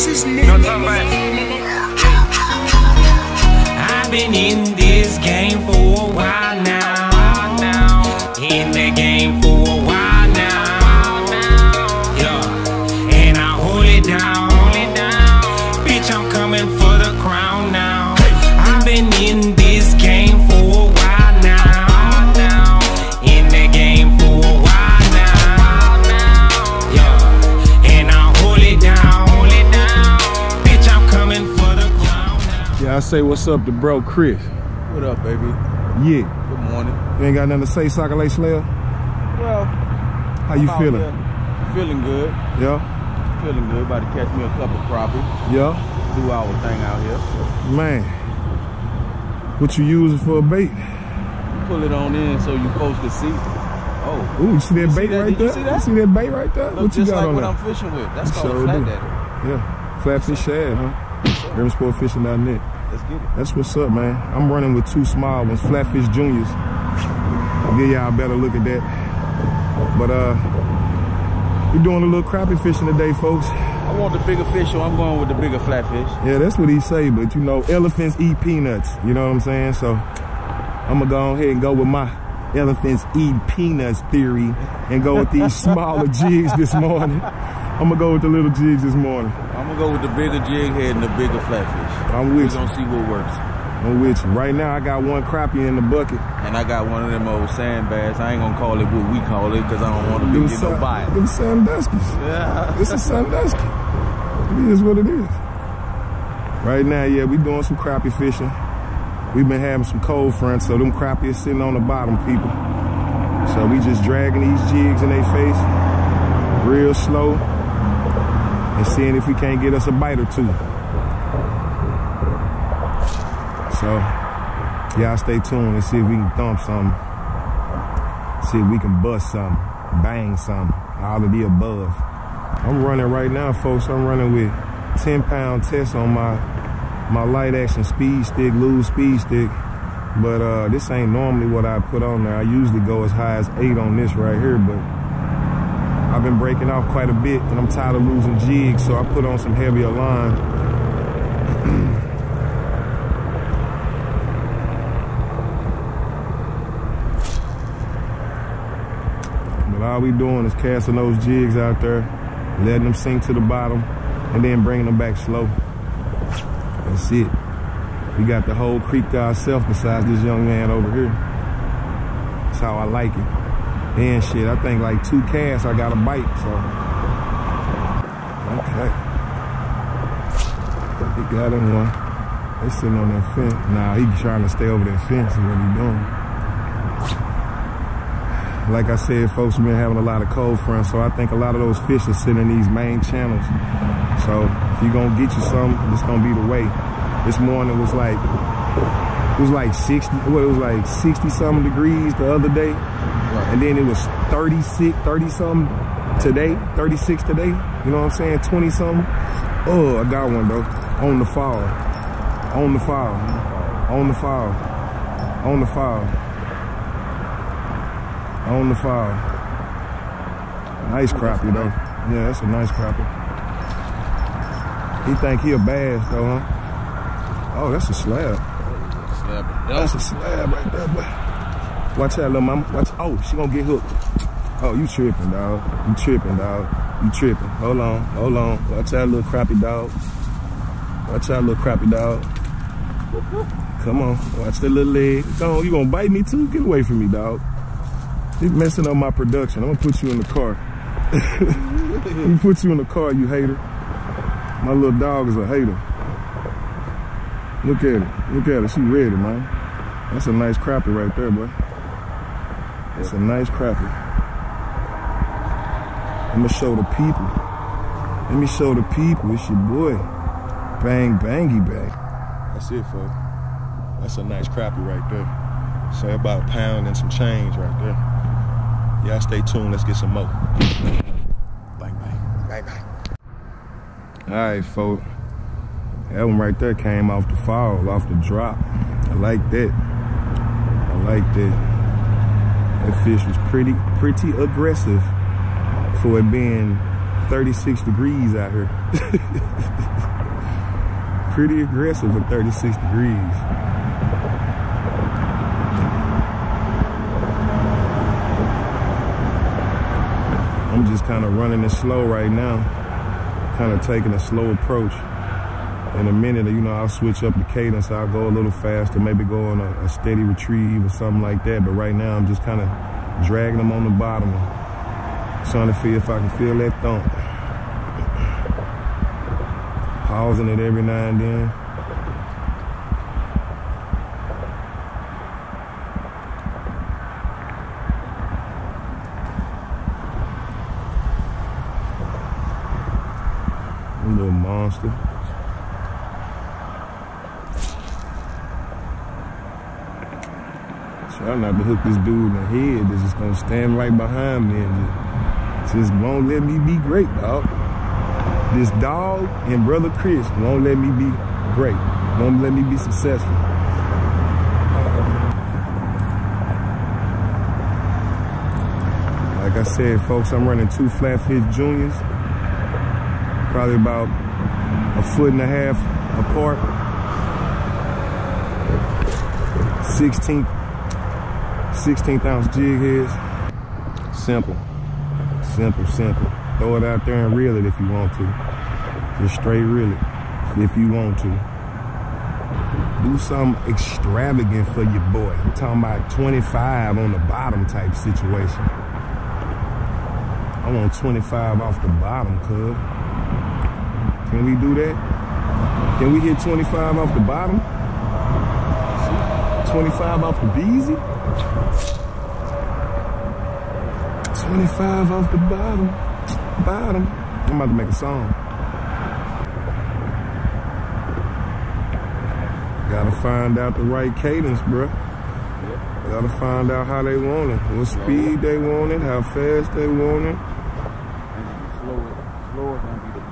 This is no I've been in this game for say what's up to bro Chris. What up, baby? Yeah. Good morning. You ain't got nothing to say, Soccer Lake Slayer? Well, How you I'm feeling? Feeling good. Yeah? Feeling good. About to catch me a couple crappie. Yeah? Do our thing out here. Man. What you using for a bait? Pull it on in so you folks can see. Oh, Ooh, you see that bait see that? right Did you there? see that? You see that bait right there? look what you just got like on what there? I'm fishing with. That's called Sure a flat daddy. Yeah. Flatfish shad, huh? Urbansportfishing.net. Let's get it. That's what's up, man. I'm running with two small ones, Flatfish Juniors. I'll give y'all a better look at that. But uh, we're doing a little crappie fishing today, folks. I want the bigger fish, so I'm going with the bigger flatfish. Yeah, that's what he say, but you know, elephants eat peanuts. You know what I'm saying? So I'm gonna go ahead and go with my elephants eat peanuts theory and go with these smaller jigs this morning. I'm gonna go with the little jigs this morning. I'm gonna go with the bigger jig head and the bigger flatfish. I'm with you. gonna see what works. I'm with you. Right now, I got one crappie in the bucket. And I got one of them old sand bass. I ain't gonna call it what we call it because I don't want to be get no bite. them Sanduskies. Yeah. It's a Sandusky. It is what it is. Right now, yeah, we doing some crappie fishing. We've been having some cold fronts, so them crappie is sitting on the bottom, people. So we just dragging these jigs in their face real slow and seeing if we can't get us a bite or two. So y'all stay tuned and see if we can thump something. See if we can bust something, bang something, all of the above. I'm running right now, folks. I'm running with 10 pound test on my my light action speed stick, Lew's speed stick. But uh, this ain't normally what I put on there. I usually go as high as eight on this right here, but I've been breaking off quite a bit and I'm tired of losing jigs, so I put on some heavier line. But we doing is casting those jigs out there, letting them sink to the bottom, and then bringing them back slow. That's it. We got the whole creek to ourselves besides this young man over here. That's how I like it. And shit, I think like two casts, I got a bite, so. Okay. He got him one. They sitting on that fence. Nah, he trying to stay over that fence is what he doing. Like I said, folks have been having a lot of cold fronts, so I think a lot of those fish are sitting in these main channels. So if you're gonna get you some, it's gonna be the way. This morning was like it was like 60, what it was like 60 something degrees the other day. And then it was 36, 30 something today, 36 today. You know what I'm saying? 20 something. Oh, I got one though. On the fall. On the fall. On the fall. On the fall. On the fall. Nice crappie though. Yeah, that's a nice crappie. He think he a bass though, huh? Oh, that's a slab. That's a slab right there, boy. Watch that little mama. Watch. Oh, she gonna get hooked. Oh, you tripping, dog. You tripping, dog. You tripping. Hold on, hold on. Watch that little crappie dog. Watch that little crappie dog. Come on, watch that little leg. Come on, you gonna bite me too? Get away from me, dog. You messing up my production. I'm gonna put you in the car. Me put you in the car, you hater. My little dog is a hater. Look at it. Look at it. She ready, man. That's a nice crappie right there, boy. That's a nice crappie. I'ma show the people. Let me show the people. It's your boy. Bang, bangy bang. That's it, folks. That's a nice crappie right there. Say about a pound and some change right there. Y'all stay tuned. Let's get some more. Bang, bang. Bang, bang. All right, folks. That one right there came off the fall, off the drop. I like that. I like that. That fish was pretty, pretty aggressive for it being 36 degrees out here. pretty aggressive at 36 degrees. Just kind of running it slow right now, kind of taking a slow approach. In a minute, you know, I'll switch up the cadence. I'll go a little faster, maybe go on a, a steady retrieve or something like that. But right now, I'm just kind of dragging them on the bottom, trying to see if I can feel that thump. Pausing it every now and then. A little monster. Try not to hook this dude in the head that's just gonna stand right behind me and just, just won't let me be great, dog. This dog and brother Chris won't let me be great. Won't let me be successful. Like I said, folks, I'm running two flat flatfish juniors, probably about a foot and a half apart. 16th, 16th ounce jig heads. Simple, simple, simple. Throw it out there and reel it if you want to. Just straight reel it if you want to. Do something extravagant for your boy. I'm talking about 25 on the bottom type situation. I want 25 off the bottom, cuz. Can we do that? Can we hit 25 off the bottom? 25 off the beezy? 25 off the bottom. Bottom. I'm about to make a song. Gotta find out the right cadence, bruh. Gotta find out how they want it, what speed they want it, how fast they want it. Slower, slower gonna be the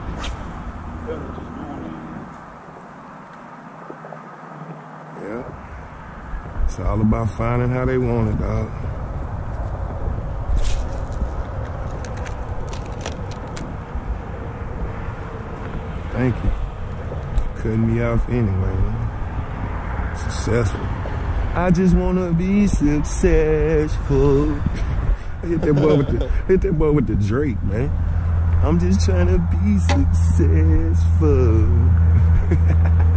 better just doing Yeah. It's all about finding how they want it, dog. Thank you. Cutting me off anyway, man. Successful. I just wanna be successful. hit that boy with the hit that boy with the Drake, man. I'm just trying to be successful.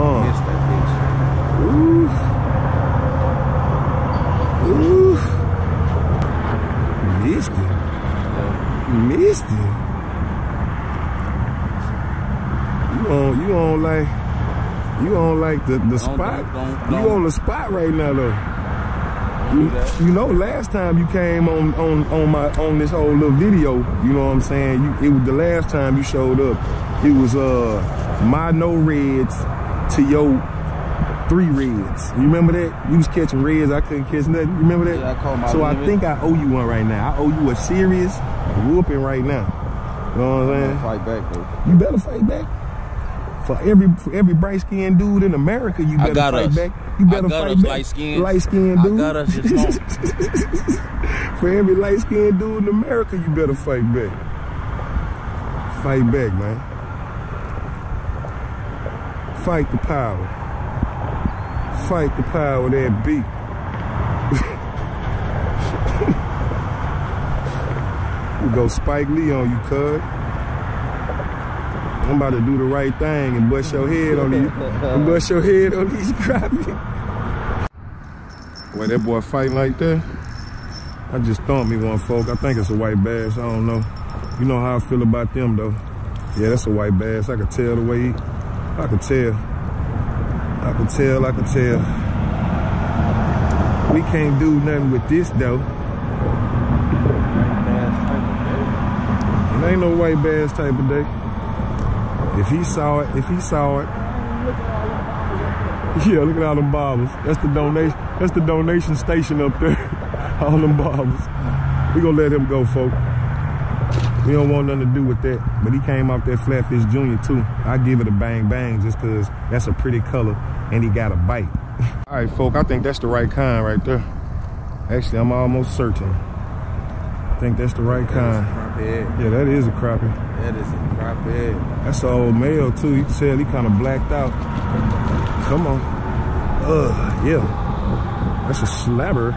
Oh. Missed that bitch. Oof. Oof. Missed it. Missed it. You on you on like you on like the, the spot. don't- you don't. on the spot right now though. You, you know, last time you came on on on my on this whole little video, you know what I'm saying? You, it was the last time you showed up. It was uh my no reds to your three reds. You remember that? You was catching reds, I couldn't catch nothing. You remember that? Yeah, I so I think I owe you one right now. I owe you a serious whooping right now. You know what I'm saying? Fight back though. You better fight back. For every for every bright skinned dude in America, you better fight us. back. You I better got fight us, back. Light skinned I dude. got us. For every light skinned dude in America, you better fight back. Fight back, man. Fight the power. Fight the power that beat. we go Spike Lee on you, cuz. I'm about to do the right thing and bust your head on these, bust your head on these crappie. Boy, that boy fighting like that. I just thumped me one, folk. I think it's a white bass. I don't know. You know how I feel about them, though. Yeah, that's a white bass. I could tell the way he, I could tell. I could tell, I could tell. We can't do nothing with this, though. It ain't no white bass type of day. If he saw it, if he saw it. Yeah, look at all them bobbles. That's the donation. That's the donation station up there. all them bobbles. We gonna let him go, folks. We don't want nothing to do with that. But he came off that Flatfish Junior too. I give it a bang bang just cause that's a pretty color and he got a bite. all right, folk. I think that's the right kind right there. Actually, I'm almost certain. I think that's the right kind. Yeah, that is a crappie. That is a crappie. That's an old male too. You can tell he kind of blacked out. Come on. Ugh, yeah. That's a slabber.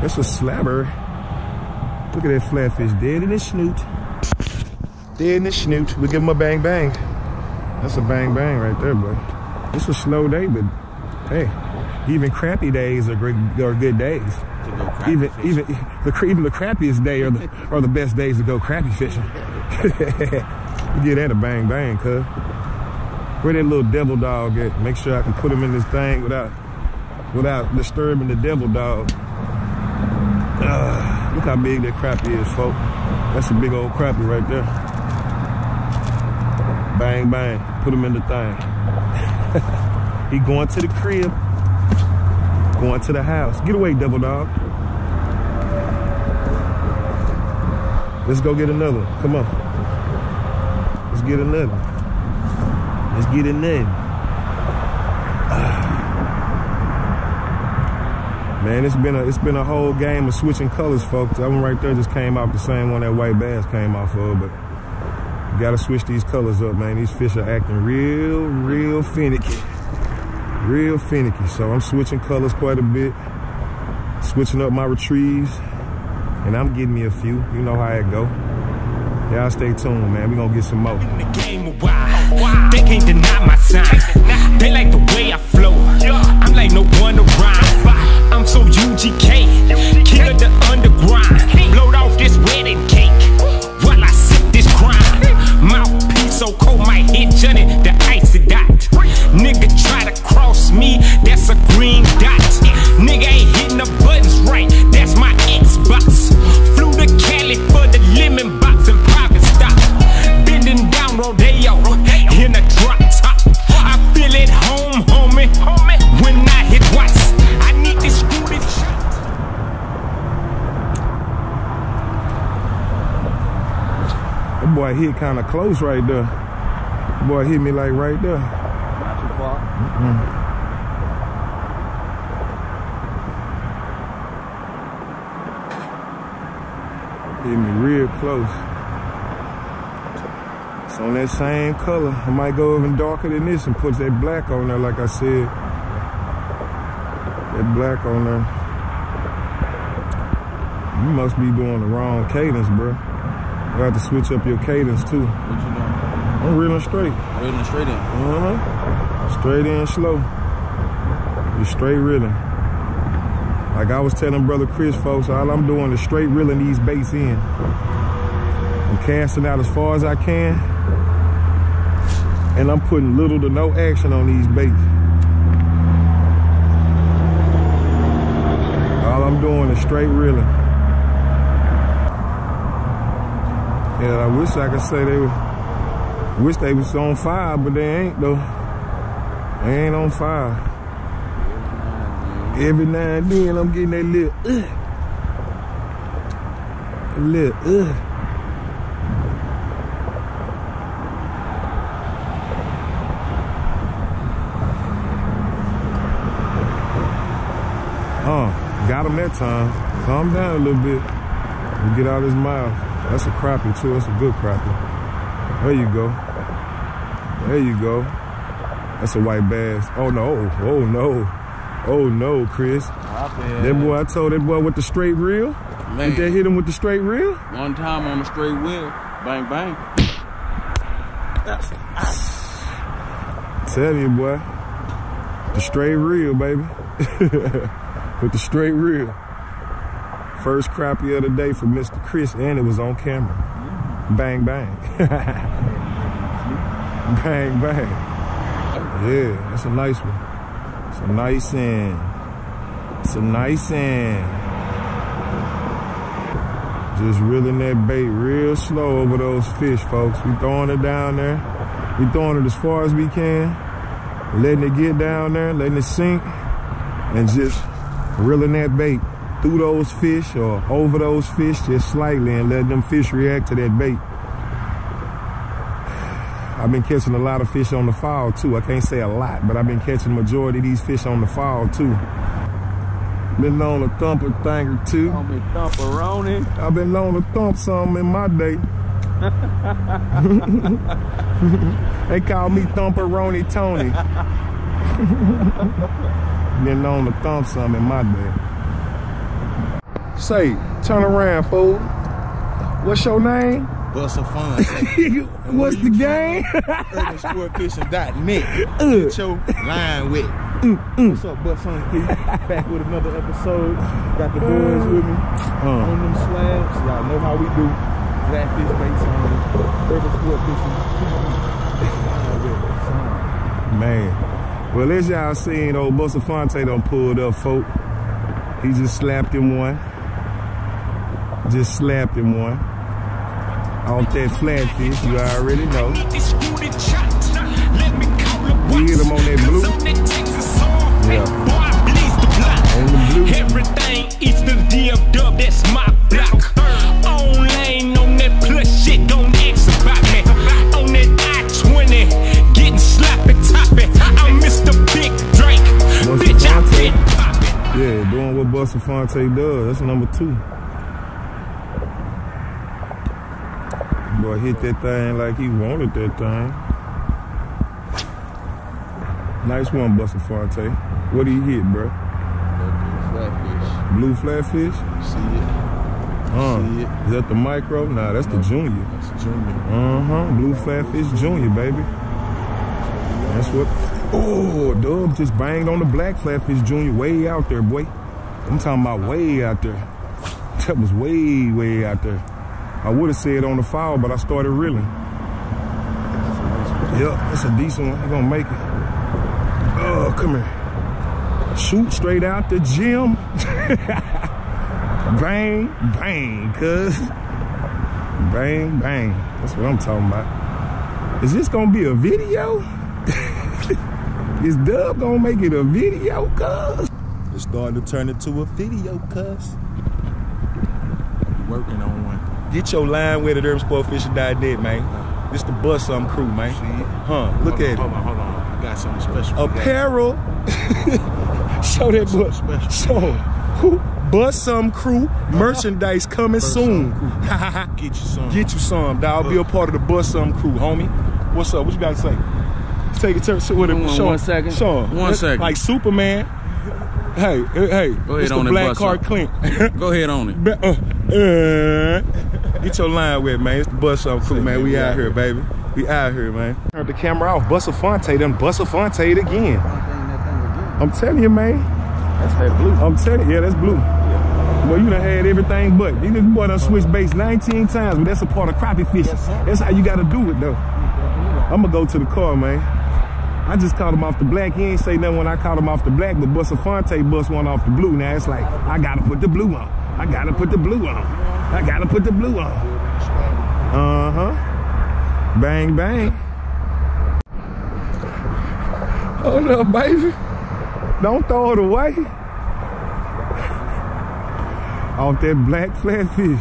That's a slabber. Look at that flatfish dead in his snoot. Dead in his snoot. We give him a bang bang. That's a bang bang right there, boy. It's a slow day, but hey, even crappy days are great are good days. To go Even fishing. even the even the crappiest day are the are the best days to go crappie fishing. you get that a bang bang, cuz. Where that little devil dog at? Make sure I can put him in this thing without without disturbing the devil dog. Ah, look how big that crappie is, folks. That's a big old crappie right there. Bang bang. Put him in the thing. he going to the crib. Going to the house. Get away, devil dog. Let's go get another. Come on. Get another. Let's get another. Man, it's been a it's been a whole game of switching colors, folks. That one right there just came off the same one that white bass came off of, but you gotta switch these colors up, man. These fish are acting real, real finicky. Real finicky. So I'm switching colors quite a bit. Switching up my retrieves. And I'm getting me a few. You know how it go. Y'all stay tuned, man. We gonna get some more. the game a while. They can't deny my sign. They like the way I flow. I'm like no one to rhyme. I'm so UGK. King of the underground. Blowed off this wedding cake. While I sip this crime. Mouthpiece so cold, might hit Johnny the icy dot. Nigga try to cross me, that's a green dot. Nigga ain't hitting the buttons right, that's my Hit kind of close right there. Boy hit me like right there. Not too far. Hit me real close. It's on that same color. I might go even darker than this and put that black on there, like I said. That black on there. You must be doing the wrong cadence, bro. You have to switch up your cadence too. What you doing? I'm reeling straight. Reeling straight in. Uh-huh. Straight in slow. You straight reeling. Like I was telling brother Chris, folks, all I'm doing is straight reeling these baits in. I'm casting out as far as I can. And I'm putting little to no action on these baits. All I'm doing is straight reeling. Yeah, I wish I could say they were Wish they was on fire, but they ain't though. They ain't on fire. Every now and then I'm getting that little ugh. Little ugh. Oh, got him that time. Calm down a little bit. And get out his mouth. That's a crappie too. That's a good crappie. There you go. There you go. That's a white bass. Oh no. Oh no. Oh no, Chris. That boy, I told that boy with the straight reel. Man. Did that hit him with the straight reel? One time on the straight wheel. Bang, bang. That's tell you, boy. The straight reel, baby. with the straight reel. First crappie of the day for Mr. Chris, and it was on camera. Mm-hmm. Bang, bang. bang, bang. Yeah, that's a nice one. It's a nice end. It's a nice end. Just reeling that bait real slow over those fish, folks. We throwing it down there. We throwing it as far as we can. Letting it get down there, letting it sink, and just reeling that bait through those fish or over those fish just slightly and letting them fish react to that bait. I've been catching a lot of fish on the fall too. I can't say a lot, but I've been catching the majority of these fish on the fall too. Been known to thump a thing or two. On me thumperoni. I've been known to thump some in my day. they call me Thumperoni Tony. Been known to thump some in my day. Say, turn around, fool. What's your name? Bust a fun. What's the game? UrbanSportFishing.net. Uh. Get your line wet. What's up, Bust Fun P? Back with another episode. Got the boys with me Uh, on them slabs. Y'all know how we do. Flatfish baits on Urban Sport Fishing. man. Well, as y'all seen, old Buster Fonte done pulled up, folk. He just slapped him one. Just slapped him one. Off that flatfish, you already know. We hit him on that blue. Yeah. On the blue. Everything east of DFW, that's my block. On lane on that plus shit, gon' ask about me. On that I-20, getting sloppy toppy. I'm Mr. Big Drake. Bitch, the I been poppin'. Yeah, doing what Buster Fonte does. That's number two. Boy hit that thing like he wanted that thing. Nice one, Buster Fonte. What do you hit, bro? Flatfish. Blue flatfish? See it? Huh. See it? Is that the micro? Nah, that's the junior. That's Junior. Uh-huh. Blue flatfish junior, baby. That's what. Oh, Dub just banged on the black flatfish junior way out there, boy. I'm talking about way out there. That was way, way out there. I would have said on the foul, but I started reeling. Yep, that's a decent one. He gonna make it. Oh, come here. Shoot straight out the gym. bang, bang, cuz. Bang, bang. That's what I'm talking about. Is this gonna be a video? Is Dub gonna make it a video, cuz? It's starting to turn into a video, cuz. Working on one. Get your line with it, urbansportfishing.net, man. This the Bust Some crew, man. See? Huh, look hold at on, Hold it. on, hold on. I got something special. Apparel. Show that Something butt. special. Show. Who- Bust Some crew merchandise coming soon. Get you some. Get you some, dog. Be a part of the Bust Some crew, homie. What's up? What you got to say? Take it to with him. One- Show one him. second. Show him. One That's second. Like Superman. Hey, hey, hey. Go ahead it's on the and Black bust Card up. Clint. Go ahead on it. Uh, uh, get your line with, man. It's the Bust Up crew, man. We out here, baby. We out here, man. Turn the camera off. Buster Fonte, done Buster Fonte it again. I'm telling you, man. That's that blue. I'm telling you, yeah, that's blue. Well, you done had everything but. This boy done switched base 19 times, but that's a part of crappie fishing. That's how you gotta do it, though. I'm gonna go to the car, man. I just caught him off the black. He ain't say nothing when I caught him off the black, but Buster Fonte bust one off the blue. Now it's like, I gotta put the blue on. I gotta put the blue on. I gotta put the blue on. Uh-huh. Bang, bang. Hold up, baby. Don't throw it away. Off that black flatfish.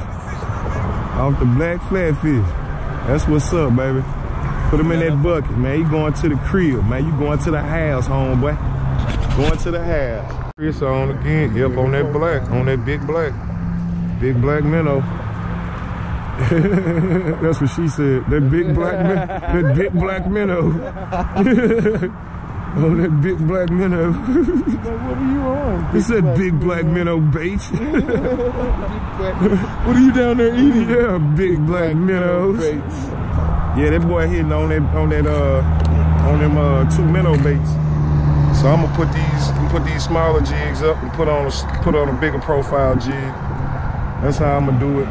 Off the black flatfish. That's what's up, baby. Put him in that bucket, man. You going to the crib, man. You going to the house, homeboy. Going to the house. Chris on again. Yep, on that black. On that big black. Big black minnow. That's what she said. That big black min- that big black minnow. oh, that big black minnow. What were you on? He said big black minnow bait. What are you down there eating? yeah, big black minnows. Yeah, that boy hitting on that on that uh on them uh two minnow baits. So I'm gonna put these put these smaller jigs up and put on a, put on a bigger profile jig. That's how I'm gonna do it.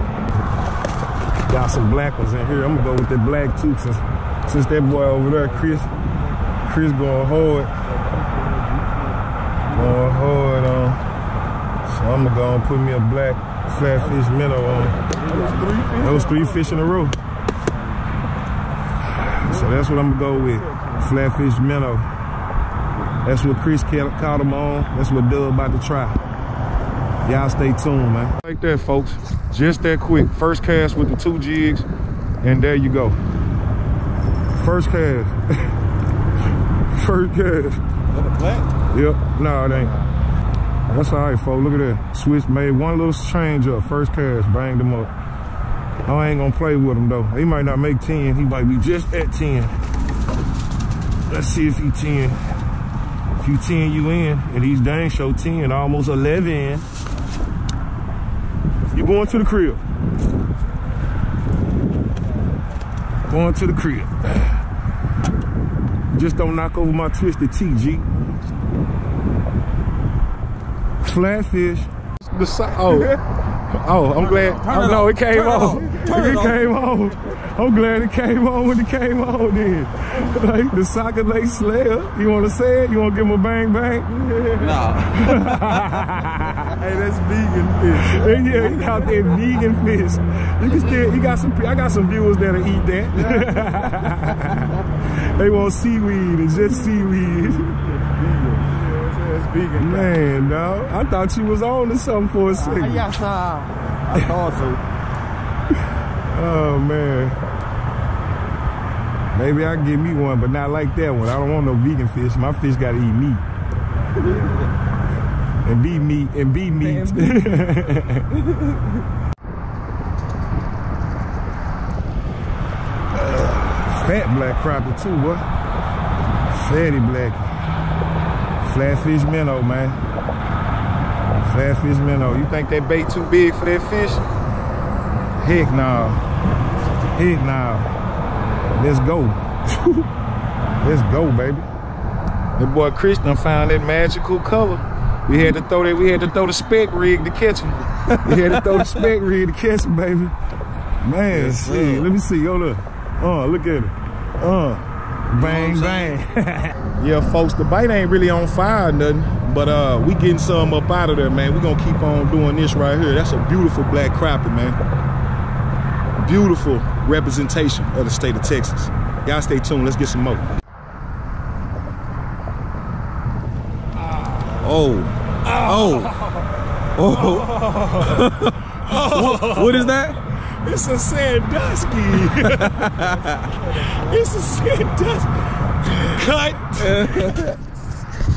Got some black ones in here. I'm gonna go with that black too since since that boy over there, Chris, Chris going hard. Going hard on. So I'm gonna go and put me a black flatfish minnow on. Those three fish in a row. So that's what I'm gonna go with. Flatfish minnow. That's what Chris caught him on. That's what Dub about to try. Y'all stay tuned, man. Like that, folks. Just that quick. First cast with the two jigs, and there you go. First cast. First cast. Yep. No, it ain't. That's all right, folks. Look at that. Switch made one little change up. First cast, banged them up. I ain't gonna play with him though. He might not make 10. He might be just at 10. Let's see if he 10. If you 10, you in. And he's dang show 10, almost 11. You going to the crib. Going to the crib. Just don't knock over my Twisted Tea, G. Flatfish. The si- oh. Oh, I'm glad. Oh, no, it came on. It came on. I'm glad it came on when it came on then. Like the Soccer Lake Slayer. You want to say it? You want to give him a bang bang? Nah. hey, that's vegan fish. yeah, he caught that vegan fish. You can still, you got some, I got some viewers that'll eat that. they want seaweed. It's just seaweed. That's vegan. Man, dog. I thought you was on to something for a uh, second. Yes, sir. I thought so. Oh man. Maybe I can get me one, but not like that one. I don't want no vegan fish. My fish gotta eat meat. And be meat and be meat. Fat black crappie too, what? Fatty black. Flatfish minnow, man. Flatfish minnow. You think that bait too big for that fish? Heck no. Heck no. Let's go. Let's go, baby. That boy Christian found that magical color. We had to throw that. We had to throw the spec rig to catch him. we had to throw the spec rig to catch him, baby. Man, Yes, see. Let me see. Yo, look. Uh, look at it. Uh, bang, bang. yeah, folks, the bite ain't really on fire or nothing, but uh, we getting some up out of there, man. we gonna keep on doing this right here. That's a beautiful black crappie, man. Beautiful representation of the state of Texas. Y'all stay tuned. Let's get some more. Oh. Oh. Oh. what, what is that? It's a Sandusky. it's a Sandusky. Cut.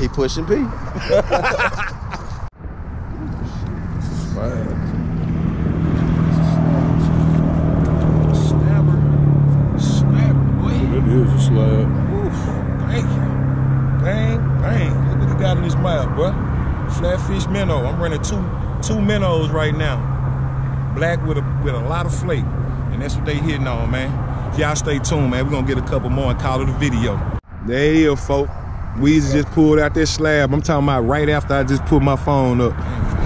He pushing P. Snapper. Snapper. Wait. It is a slab. Oof, thank you. Bang, bang. Look what you got in this mouth, bro. Flatfish minnow. I'm running two minnows right now. Black with a with a lot of flake. And that's what they hitting on, man. Y'all stay tuned, man. We're gonna get a couple more and call it a video. There he is, folk. Weezy just pulled out this slab. I'm talking about right after I just put my phone up.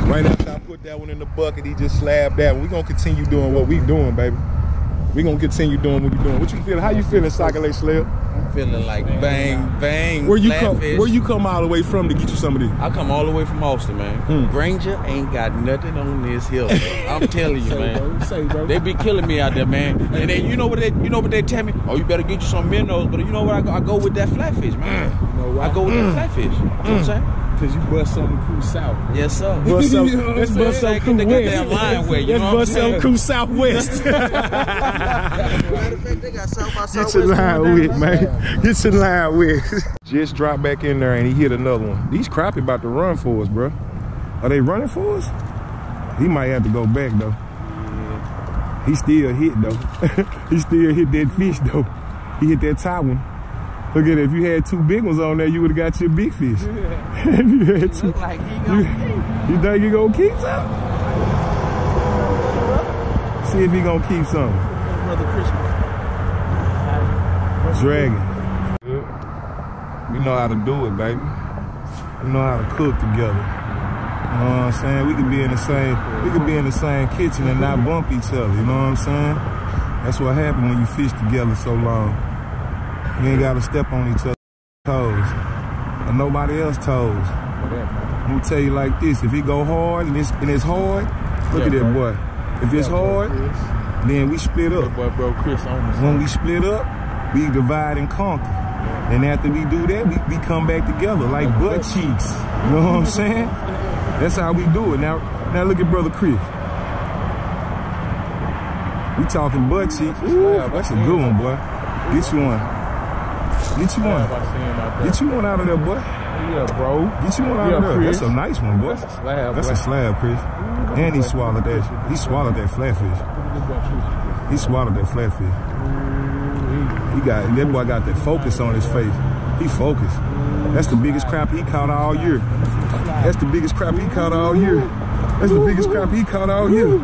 Right after I put that one in the bucket, he just slabbed that one. we gonna continue doing what we doing, baby. We gonna continue doing what we doing. What you feeling? How you feeling, Lake Slab? I'm feeling like bang, bang. Where you come? flatfish. Where you come all the way from to get you some of this? I come all the way from Austin, man. Hmm. Granger ain't got nothing on this hill. I'm telling you, man. Say, bro. They be killing me out there, man. And then you know what they, you know what they tell me? Oh, you better get you some minnows. But you know what? I go, I go with that flatfish, man. You know? I go with that flatfish. You know what I'm saying? Cause you bust something cool south. Yes, sir. Bust some, You know what let's I'm bust some saying? crew west. that line where, you let's know bust some saying? crew southwest. Matter of fact, they got South by Get your line with, man. Get your line with. Just dropped back in there and he hit another one. These crappie about to run for us, bro. Are they running for us? He might have to go back though. He still hit though. he still hit that fish though. He hit that top one. Look at it. If you had two big ones on there, you would have got your big fish. if you had two, Look like he you, gonna you think you gonna keep some? See if he gonna keep some. Brother Christmas. Dragon. We know how to do it, baby. We know how to cook together. You know what I'm saying? We could be in the same we could be in the same kitchen and not bump each other, you know what I'm saying? That's what happened when you fish together so long. You ain't gotta step on each other's toes. Or nobody else's toes. I'm gonna tell you like this, if it go hard and it's and it's hard, look at that boy. If it's hard, then we split up. Boy, bro, Chris. When we split up, we divide and conquer. And after we do that, we, we come back together like butt cheeks. You know what I'm saying? That's how we do it. Now, now look at brother Chris. We talking butt cheeks. Ooh, that's a good one, boy. Get you one. Get you one. Slab I seen out there. Get you one out of there, boy. Yeah, bro. Get you one out Yeah, of there. Chris. That's a nice one, boy. That's a slab, That's boy. a slab, Chris. And he swallowed that. He swallowed that flatfish. He swallowed that flatfish. He got that boy got that focus on his face. He focused. That's the biggest crap he caught all year. That's the biggest crap he caught all year. That's the biggest crap he caught all year.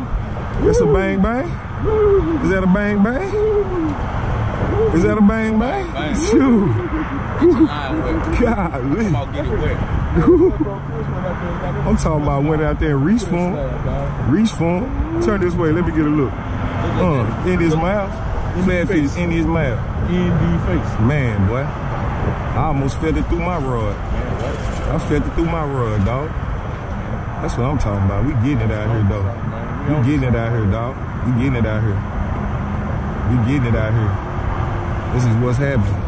That's a bang bang. Is that a bang bang? Is that a bang bang? Bang. Shoot. Golly. Come on, get it wet. I'm talking about went out there and reached for him. Reach for him. Turn this way. Let me get a look. Uh, in his mouth. Flatfish in his mouth. In the face. Man, boy. I almost felt it through my rod. I felt it through my rod, dog. That's what I'm talking about. We getting it out here, though. We getting it out here, dog. We getting it out here. We getting it out here. This is what's happening.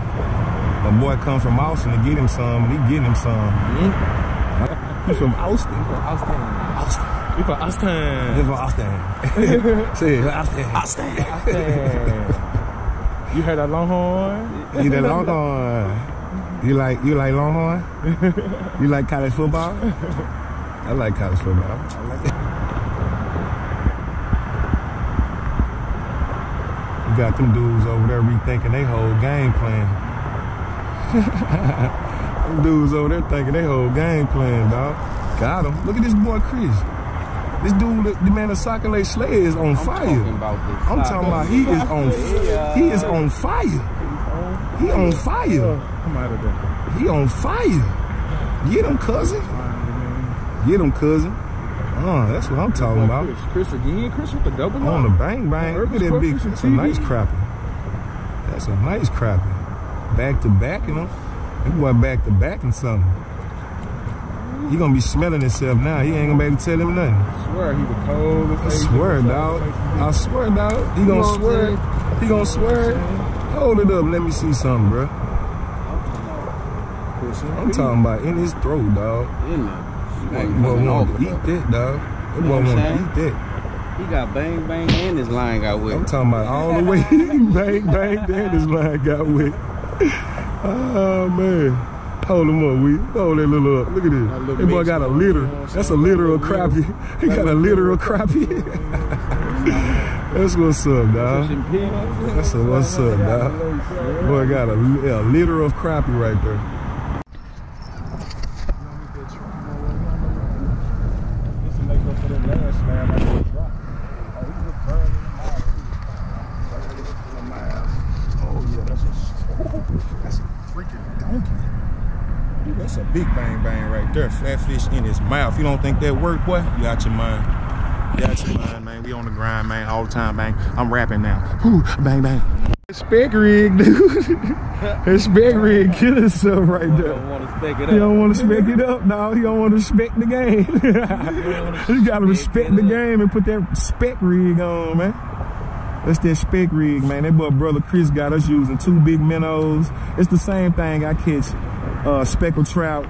My boy come from Austin to get him some, and he getting him some. He from Austin. Austin. Austin. We from Austin. He from Austin. Say it, Austin. Austin. You heard that Longhorn? You that Longhorn. You like you like Longhorn? you like college football? I like college football. You got them dudes over there rethinking their whole game plan. them dudes over there thinking their whole game plan, dog. Got him. Look at this boy Chris. This dude, the, the man of Soccer Lake Slay is on fire. Talking about this. I'm talking about he is on he is on fire. He on fire. Come out of there. He on fire. Get him, cousin. Get him, cousin. Uh, that's what I'm talking about. Chris, Chris again. Chris with the double On the bang bang. Look at that big. That's a nice crappie. That's a nice crappie. Back to back, you know. He went back to back and something. He gonna be smelling himself now. He ain't gonna be able to tell him nothing. I swear he was cold. I swear, dog. I swear, dog. He gonna swear. He gonna swear. Hold it up. Let me see something, bro. I'm talking about in his throat, dog. In there. That boy want to eat that, dog. That boy know want to eat that. He got bang bang and his line got wet. I'm talking about all the way bang bang. Then this line got wet. Oh man. Hold him up, we hold that little up. Look at this. little That boy got a litter. That's a litter of crappie. He got a litter of crappie. That's what's up, dog. That's a what's up, dog. Boy got a, a litter of crappie right there. This will make up for that last slam I just dropped. Oh, he was burning them out. Oh yeah, that's a that's a freaking donkey. Dude, that's a big bang bang right there. Flatfish in his mouth. You don't think that work, boy? You out your mind. You out your mind, man. We on the grind, man, all the time, man. I'm rapping now. Whew, bang bang. Spec rig, dude. that spec rig killing stuff right there. want to spec it He don't want to spec it up, dog. He don't want to respect the game. you gotta respect the game and put that spec rig on, man. That's that spec rig, man. That boy brother Chris got us using two big minnows. It's the same thing I catch uh, speckled trout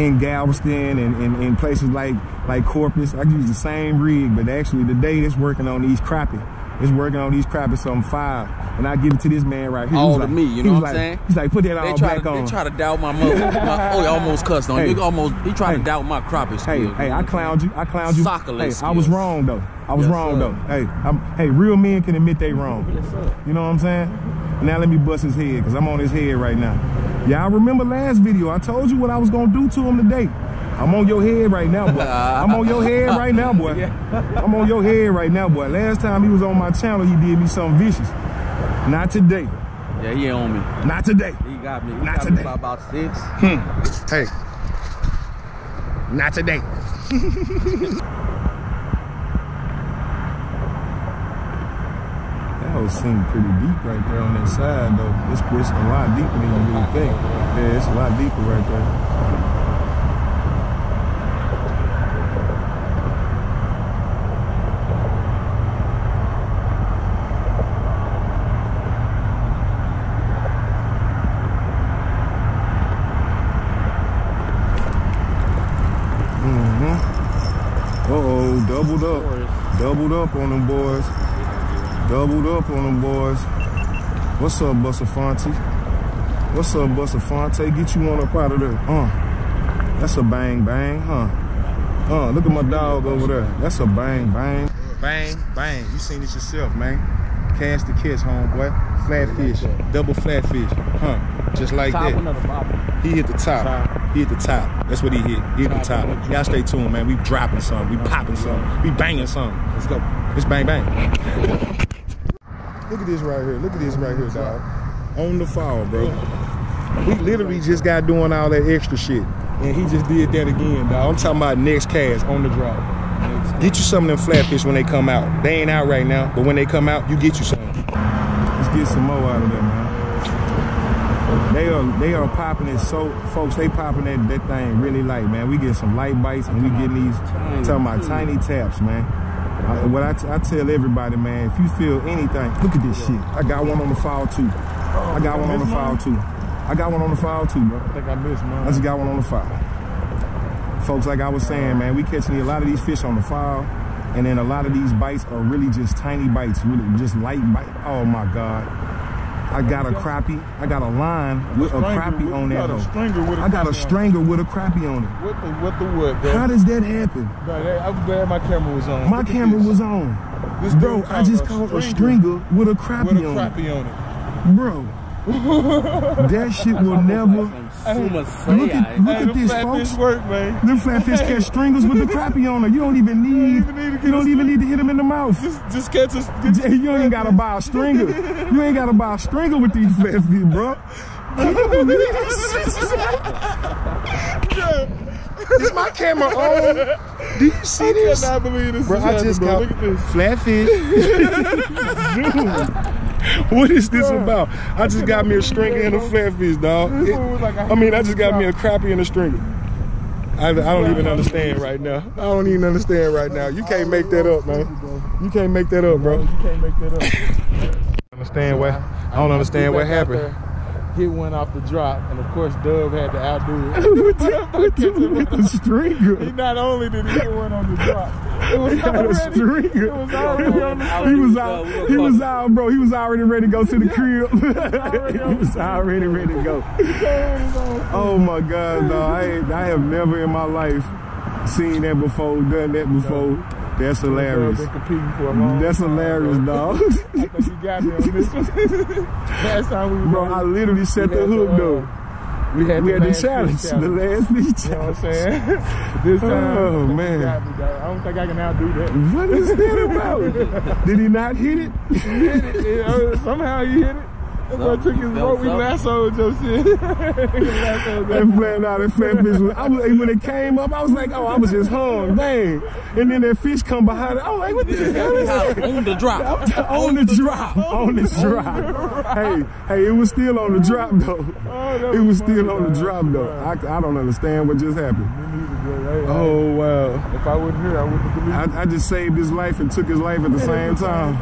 in Galveston and, and, and places like like Corpus. I use the same rig, but actually today it's working on these crappie. It's working on these crappie some five. And I give it to this man right here. All was to like- me, you know what I'm like- saying? He's like, put that all They try, back to, on. they try to doubt my mother. my, oh, he almost cussed on Hey. you. Almost he tried Hey. to doubt my crappie skills. Hey, you hey, know I what clowned you. I clowned you. Soccer hey, leg I was wrong though. I was Yes, wrong sir. though. Hey, I'm, hey, real men can admit they wrong. You know what I'm saying? Now let me bust his head because I'm on his head right now. Y'all remember last video? I told you what I was gonna do to him today. I'm on your head right now, boy. I'm on your head right now, boy. I'm on your head right now, boy. Last time he was on my channel, he did me something vicious. Not today. Yeah, he ain't on me. Not today. He got me. He Not got today. me by about six. Hmm. Hey. Not today. hole seemed pretty deep right there on that side though. It's, it's a lot deeper than you really think. Yeah, it's a lot deeper right there. Mm-hmm. Doubled up. Doubled up on them boys. Doubled up on them boys. What's up, Buster Fonte? What's up, Buster Fonte? Get you one up out of there. Uh, that's a bang bang, huh? Uh, look at my dog over there. That's a bang bang. Bang bang. You seen it yourself, man. Cast the catch, homeboy. Flatfish, double flatfish, huh? Just like Top that. He hit the top. Top. He hit the top. That's what he hit. He hit the Top. top. Y'all stay tuned, man. We dropping something. We popping something. We banging something. Let's go. It's bang bang. Look at this right here. Look at this right here, dog. On the foul, bro. We literally just got doing all that extra shit. And he just did that again, dog. I'm talking about next cast on the drop. Get you some of them flatfish when they come out. They ain't out right now, but when they come out, you get you some. Let's get some more out of there, man. They are they are popping it so folks they popping that, that thing really light man we get some light bites and we getting these talking about tiny taps man I, what I, t- I tell everybody man if you feel anything look at this shit I got one on the fall too I got one on the fall too I got one on the foul too bro I think I missed mine. I just got one on the fall. Folks, like I was saying, man, we catching a lot of these fish on the fall. and then a lot of these bites are really just tiny bites, really just light bite. Oh my God. I got a crappie. I got a line with a stringer crappie with- on you that got a stringer with got a crappie on it. stringer with a crappie on it. What the what the what, bro? How does that happen? Bro, that- I'm glad my camera was on. My Look camera was on. This Bro, I just caught a stringer with a crappie with a on it. crappie on it. Bro. that shit will never. Suma oh Look at, look at this, flatfish folks. work, man. Them flatfish catch stringers with the crappie on it. You don't even need. even need to You don't even need to hit them in the mouth. Just just catch us. Get You ain't gotta buy a stringer. You ain't gotta buy a stringer with these flatfish, bro. Can you believe this? Is my camera on? Do you see I this? cannot believe this Bro, is I just happening, got bro. Look at this. flatfish. What is this about? I just got me a stringer and a flatfish, dog. It- one like a I mean, I just got me a crappie and a stringer. I, I don't even understand right now. I don't even understand right now. You can't make that up, man. You can't make that up, bro. You can't make that up. Understand what? I don't understand what happened. There, Hit one off the drop, and of course Dub had to outdo it. with the, with the, with the He stringer. not only did he hit one on the drop, it was He had a stringer. it was already on the He was out. He was out, bro. He was already ready to go to the crib. he was already ready to go. Oh my God, no! I I have never in my life seen that before, done that before. That's hilarious. Been competing for a long That's time, hilarious, dog. I think he got me on this one. Last time we was Bro, I literally set the hook uh, though. We had, We had the challenge, the last beach You know what I'm challenge. saying? this time, Oh, I think he man. me. I don't think I can outdo that. What is that about? Did he not hit it? He hit it. it uh, somehow he hit it. That boy took his felt rope, he something. lassoed your shit. He lassoed That that. flat out, that flatfish. Was, I was, when it came up, I was like, oh, I was just hung, dang. And then that fish come behind it. I was like, what the hell is that? on the drop. on the drop, on the drop. hey, hey, it was still on the drop though. Oh, It was funny, still on the drop though. I, I don't understand what just happened. Me neither, bro. Hey, hey, Oh wow. If I wasn't here, I wouldn't have believed I, I just saved his life and took his life at the same time.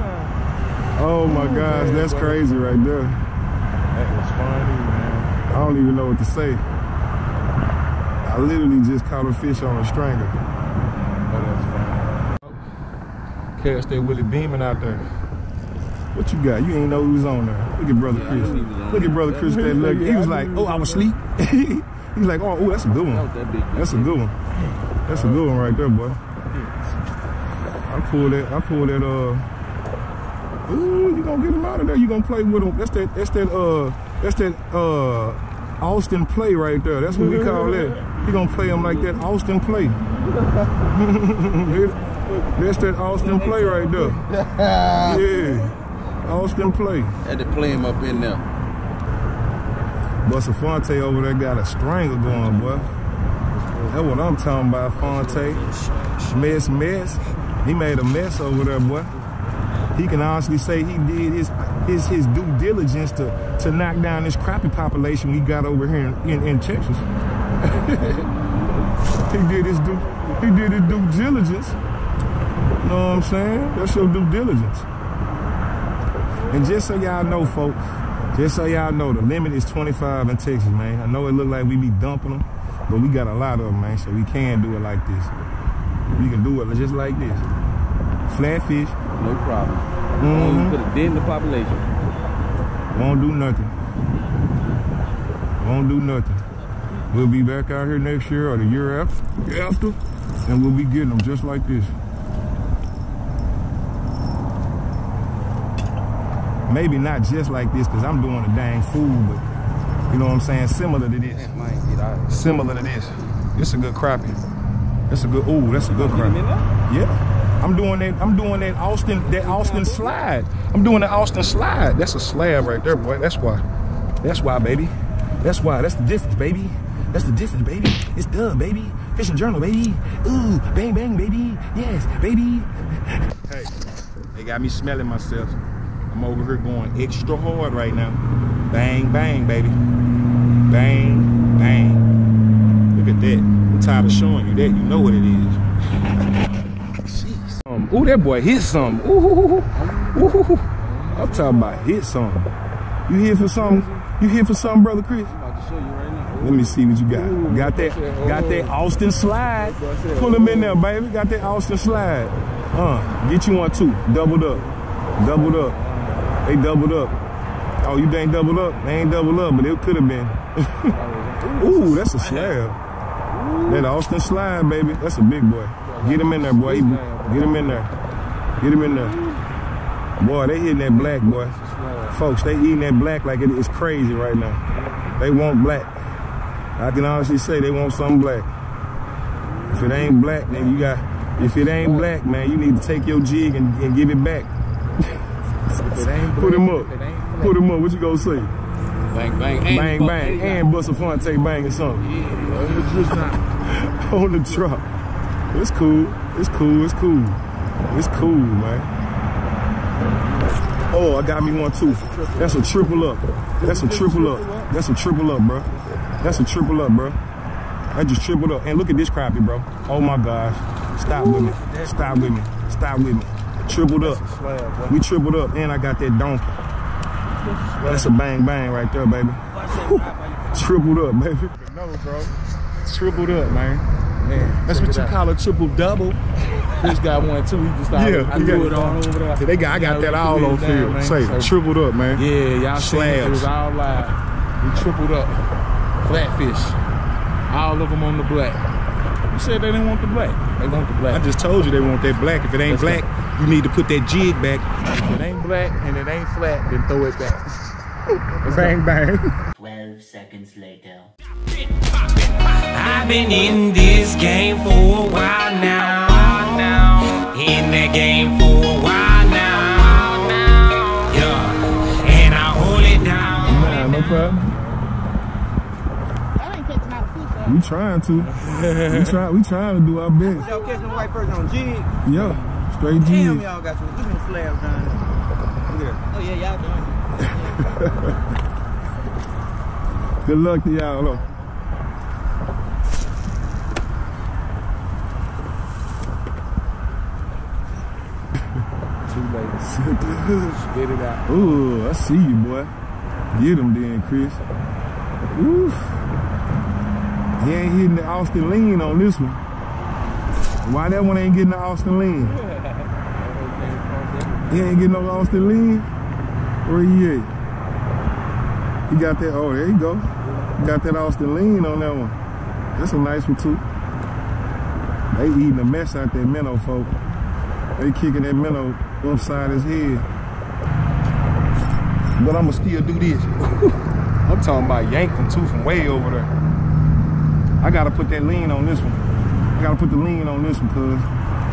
Oh my gosh, that's crazy right there. That was funny, man. I don't even know what to say. I literally just caught a fish on a stringer. Oh, that's funny. Catch that Willie Beeman out there. What you got? You ain't know who was on there. Look at brother Yeah, Chris. knew he was on Look at brother Chris that look. He was like, oh, I was asleep. He's like, oh, ooh, that's a good one. was that big. That's a good one. That's a good one right there, boy. I pulled that. I pulled that. Uh. Ooh, you gonna get him out of there? You gonna play with him? That's that. That's that. Uh. That's that. Uh. Austin play right there. That's what we call that. You gonna play him like that Austin play. that's that Austin play right there. Yeah. Austin play. Had to play him up in there. Buster Fonte over there got a stringer going, boy. That's what I'm talking about, Fonte. Mess, mess. He made a mess over there, boy. He can honestly say he did his his his due diligence to to knock down this crappie population we got over here in, in, in Texas. he did his due he did his due diligence. You know what I'm saying? That's your due diligence. And just so y'all know, folks, just so y'all know, the limit is 25 in Texas, man. I know it look like we be dumping them, but we got a lot of them, man, so we can do it like this. We can do it just like this. Flatfish, No problem. Mhm. Only put a dent in the population. won't do nothing. Won't do nothing. We'll be back out here next year or the year after, after and we'll be getting them just like this. Maybe not just like this, because I'm doing a dang fool, but you know what I'm saying? Similar to this. Similar to this. It's a good crappie. That's a good, ooh, that's a good crappie. Yeah. I'm doing that, I'm doing that Austin, that Austin slide. I'm doing the Austin slide. That's a slab right there, boy. That's why. That's why, baby. That's why. That's the difference, baby. That's the difference, baby. It's done, baby. Fishing journal, baby. Ooh, bang, bang, baby. Yes, baby. Hey, they got me smelling myself. I'm over here going extra hard right now. Bang, bang, baby. Bang, bang. Look at that. I'm tired of showing you that. You know what it is. Um, ooh, that boy hit something. Ooh, ooh, ooh, ooh. I'm talking about hit something. You here for something? You here for something, brother Chris? Right Let me see what you got. Got that, got that Austin slide. Pull him in there, baby. Got that Austin slide. Uh, get you one too. Doubled up. Doubled up. They doubled up. Oh, you ain't doubled up? They ain't doubled up, but it could have been. Ooh, that's a slab. That Austin slide, baby. That's a big boy. Get him in there, boy. Get him in there. Get him in there. Boy, they hitting that black, boy. Folks, they eating that black like it is crazy right now. They want black. I can honestly say they want something black. If it ain't black, then you got, if it ain't black, man, you need to take your jig and, and give it back. Put him up. Put him up. What you gonna say? Bang, bang, and Bang, bang. And bust a fun take bang or something. On the truck. It's cool. It's cool. It's cool. It's cool, man. Oh, I got me one too. That's a triple up. That's a triple up. That's a triple up, bro. That's a triple up, bro. I just tripled up. And look at this crappie, bro. Oh my gosh. Stop with me. Stop with me. Stop with me. Tripled up. We tripled up. And I got that donkey. That's a bang bang right there, baby. Tripled up, baby. No, bro. Tripled up, man. That's what you call a triple double. Chris got one too. He just started. Yeah, I threw got- it all over there. They got, I got that all on film. Say, tripled up, man. Yeah, y'all seen it. It was all live. We tripled up. Flatfish. All of them on the black. You said they didn't want the black. They want the black. I just told you they want that black. If it ain't Let's go. black, you need to put that jig back. If it ain't black and it ain't flat, then throw it back. Bang, bang. 12 seconds later. I've been in this game for a while now. In the game for a while now. Yeah, and I hold it down. Nah, no problem. I ain't catching out fish. We trying to. we try. We trying to do our best. Y'all catching the white person on jig. Yeah, straight Damn, y'all got some. Give me the slabs down there. Look at that. Oh yeah, y'all doing it. Good luck to y'all. Too. Spit it out. Ooh, I see you, boy. Get him then, Chris. Oof. He ain't hitting the Austin lean on this one. Why that one ain't getting the Austin lean? He ain't getting no Austin lean? Where he at? He got that, oh, there you go. Got that Austin lean on that one. That's a nice one too. They eating a mess out there, minnow, folk. They kicking that minnow upside his head. But I'ma still do this. I'm talking about yank them too from way over there. I gotta put that lean on this one. I gotta put the lean on this one, cuz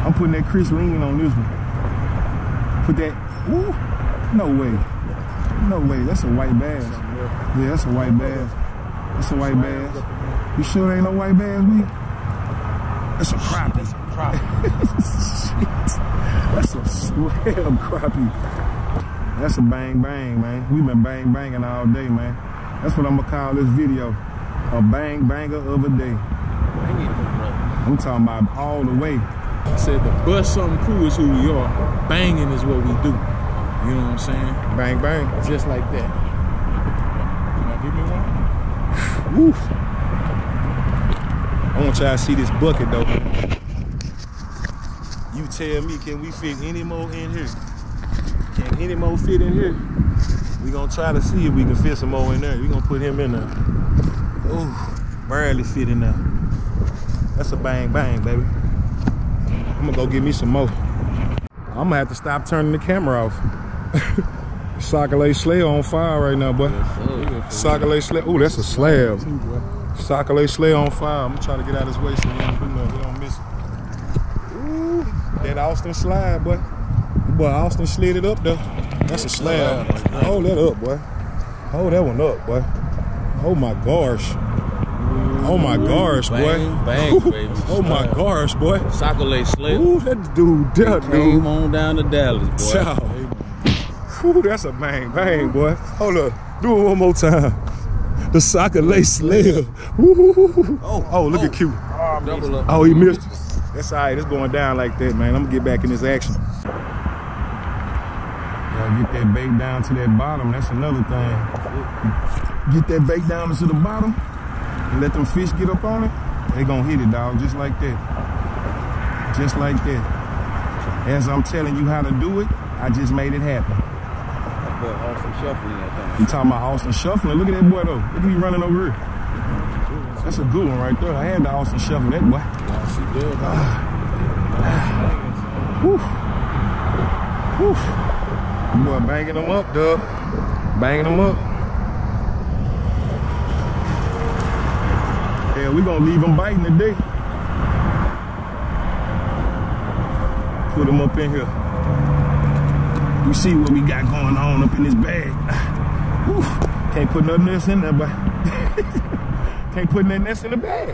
I'm putting that Chris lean on this one. Put that, ooh, no way. No way, that's a white bass. Yeah, that's a white bass. That's a white bass. You sure there ain't no white bass, me? That's a crappie. Shit. That's a swell crappie. That's a bang bang, man. We've been bang banging all day, man. That's what I'm gonna call this video. A bang banger of a day. I'm talking about all the way. I said the bust something cool is who we are. Banging is what we do. You know what I'm saying? Bang bang. Just like that. Can wanna give me one? Woof. I want y'all to see this bucket though. You tell me, can we fit any more in here? Can any more fit in here? We gonna try to see if we can fit some more in there. We gonna put him in there. Ooh, barely fit in there. That's a bang bang, baby. I'm gonna go get me some more. I'm gonna have to stop turning the camera off. Sockeye Slayer on fire right now, boy. Sockeye Slayer. Ooh, that's a slab. Sockeye Slayer on fire. I'm gonna try to get out of his way so we don't, do nothing. we don't miss it. Ooh, that Austin slide, boy. Boy, Austin slid it up though. That's a slab. Hold that up, boy. Hold that one up, boy. Oh my gosh. Oh my gosh, boy. Bang, bang, baby. Oh my gosh, boy. Socolate Slip. Ooh, that dude, that dude. Came on down to Dallas, boy. Ciao. Whew, that's a bang bang, boy. Hold up. Do it one more time. The soccer lace slayer. Oh, oh, look at oh. Q. Oh, he missed. it. That's all right. It's going down like that, man. I'm gonna get back in this action. Gotta get that bait down to that bottom. That's another thing. Get that bait down to the bottom and let them fish get up on it. They gonna hit it, dog, just like that. Just like that. As I'm telling you how to do it, I just made it happen. Boy, Austin shuffling that You talking about Austin shuffling? Look at that boy though. Look at me running over here. That's a good one right there. I had the shuffle that boy. thing. She did. Woo. Woo. Boy, banging them up, dub. Banging them up. Yeah, we gonna leave them biting today. Put them up in here. You see what we got going on up in this bag. Whew. Can't put nothing else in there, but can't put nothing else in the bag.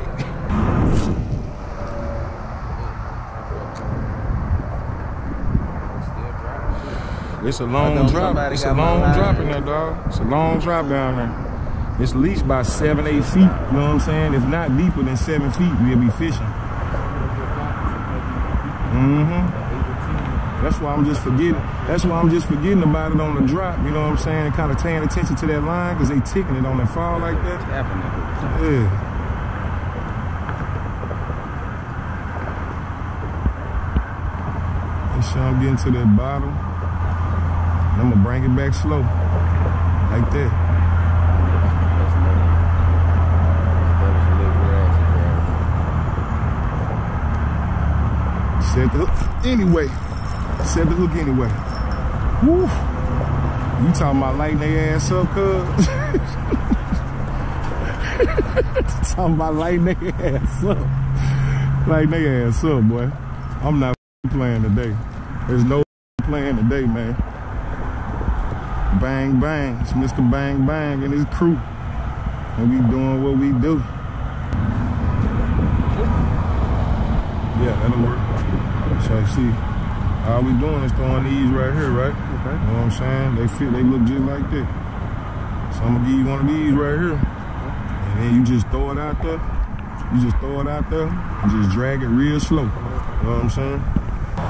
It's a long drop. It's a long drop in there, dog. It's a long drop down there. It's at least by seven, eight feet. You know what I'm saying? If not deeper than seven feet, we'll be fishing. Mm-hmm. That's why I'm just forgetting. That's why I'm just forgetting about it on the drop. You know what I'm saying? Kind of paying attention to that line because they ticking it on that fall like that. Happening. Yeah. Make sure I'm getting to that bottom. And I'm gonna bring it back slow. Like that. Set the hook anyway. Set the hook anyway. Woo. You talking about lighting their ass up, cuz? talking about lighting their ass up. Lighting their ass up, boy. I'm not playing today. There's no playing today, man. Bang Bang. It's Mr. Bang Bang and his crew. And we doing what we do. Yeah, that'll work. So you see, all we doing is throwing these right here, right? Okay. You know what I'm saying? They fit, they look just like that. So I'm gonna give you one of these right here. And then you just throw it out there. You just throw it out there and just drag it real slow. You know what I'm saying?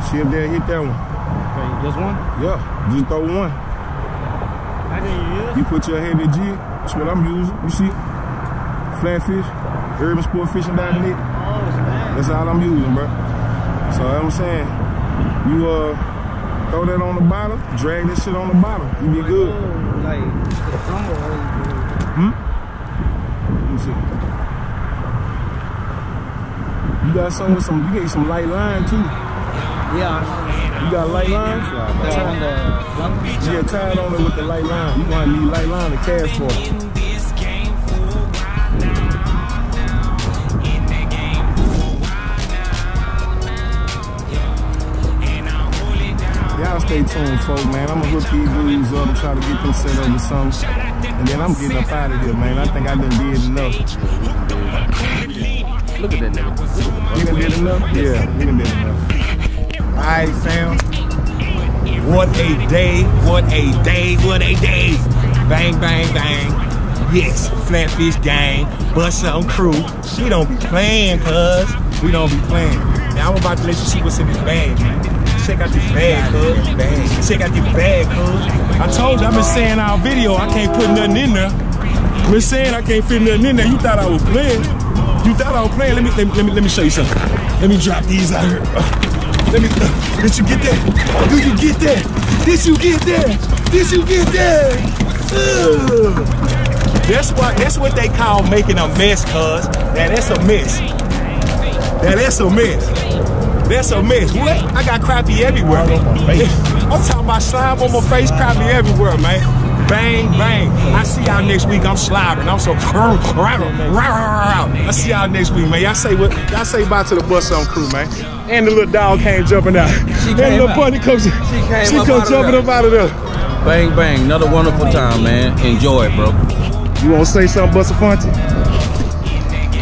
See if they hit that one. Okay, just one? Yeah, just throw one. How do you use? You put your heavy jig. That's what I'm using. You see? Flatfish, urban sport fishing down the net. Oh, it's bad. That's all I'm using, bro. So you know what I'm saying, you uh throw that on the bottom, drag this shit on the bottom. You be good. Oh, like, the always Let me see. You got some with some. You get some light line too. Yeah, You got light line. that's on the. Yeah, tied on it with the light line. You gonna need light line to cast for. Stay tuned, folks, man. I'm gonna hook these dudes up and try to get them set up with something. And then I'm getting up out of here, man. I think I done did enough. Look at that nigga. You done did enough? Yeah, we done did enough. All right, fam. What a day, what a day, what a day. Bang, bang, bang. Yes, Flatfish Gang, Bust Some Crew. We don't be playing, cuz. We don't be playing. Now I'm about to let you see what's in this bag, man. Check out this bag, cuz. Bag. Check out this bag, cuz. I told you, I've been saying our video, I can't put nothing in there. Been saying I can't fit nothing in there. You thought I was playing. You thought I was playing. Let me let me let me, let me show you something. Let me drop these out here. Uh, let me. Uh, did you get that? Do you get that? Did you get that? Did you get that? That's what that's what they call making a mess, cuz. Now that's a mess. Now that's a mess. That's a mess. What? I got crappie everywhere. I'm talking about slime on my face, crappie everywhere, man. Bang, bang. I see y'all next week. I'm slobbering. I'm so I see y'all next week, man. Y'all say what? Y'all say bye to the bus on crew, man. And the little dog came jumping out. She and came little bunny comes. She, came she up come jumping up out of there. Bang bang, another wonderful time, man. Enjoy it, bro. You want to say something, Buster Fonte?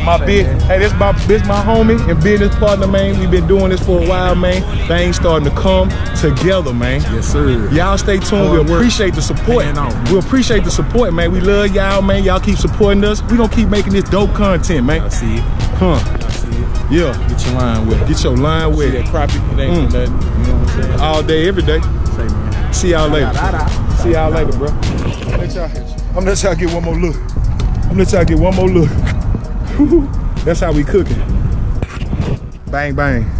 My big, hey, this my this my homie and business partner, man. We've been doing this for a while, man. Things starting to come together, man. Yes, sir. Y'all stay tuned. Hard We work. appreciate the support. We appreciate the support, man. We love y'all, man. Y'all keep supporting us. We gonna keep making this dope content, man. I see it. Huh? I see it. Yeah. Get your line with it. Get your line wet. See that it crappie? It ain't for Mm. nothing. You know what I'm saying? all day, every day. Say, man. See y'all later. See y'all later, bro. I'm gonna let y'all get one more look. I'm gonna let y'all get one more look. That's how we cooking. Bang, bang.